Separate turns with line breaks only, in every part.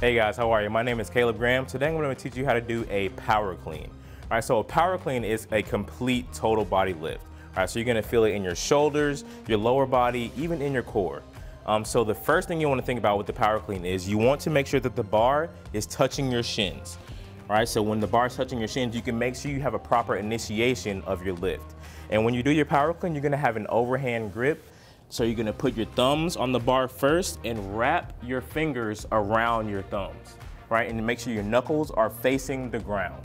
Hey guys, how are you? My name is Caleb Graham. Today I'm going to teach you how to do a power clean. All right, so a power clean is a complete total body lift. All right, so you're going to feel it in your shoulders, your lower body, even in your core. Um, so the first thing you want to think about with the power clean is you want to make sure that the bar is touching your shins. All right, so when the bar is touching your shins, you can make sure you have a proper initiation of your lift. And when you do your power clean, you're gonna have an overhand grip. So you're gonna put your thumbs on the bar first and wrap your fingers around your thumbs, right? And make sure your knuckles are facing the ground.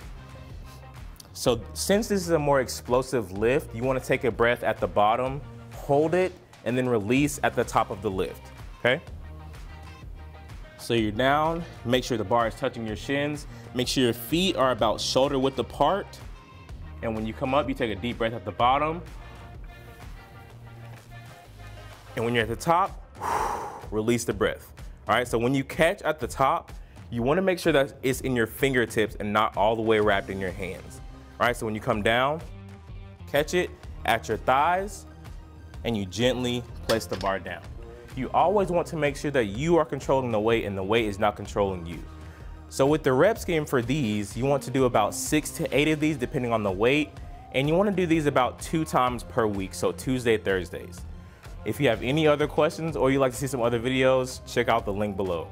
So since this is a more explosive lift, you wanna take a breath at the bottom, hold it, and then release at the top of the lift, okay? So you're down, make sure the bar is touching your shins, make sure your feet are about shoulder width apart, and when you come up, you take a deep breath at the bottom. And when you're at the top, release the breath. All right, so when you catch at the top, you wanna make sure that it's in your fingertips and not all the way wrapped in your hands. All right, so when you come down, catch it at your thighs, and you gently place the bar down. You always want to make sure that you are controlling the weight and the weight is not controlling you. So with the rep scheme for these, you want to do about six to eight of these depending on the weight, and you want to do these about two times per week, so Tuesday, Thursdays. If you have any other questions or you'd like to see some other videos, check out the link below.